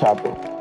Chapel.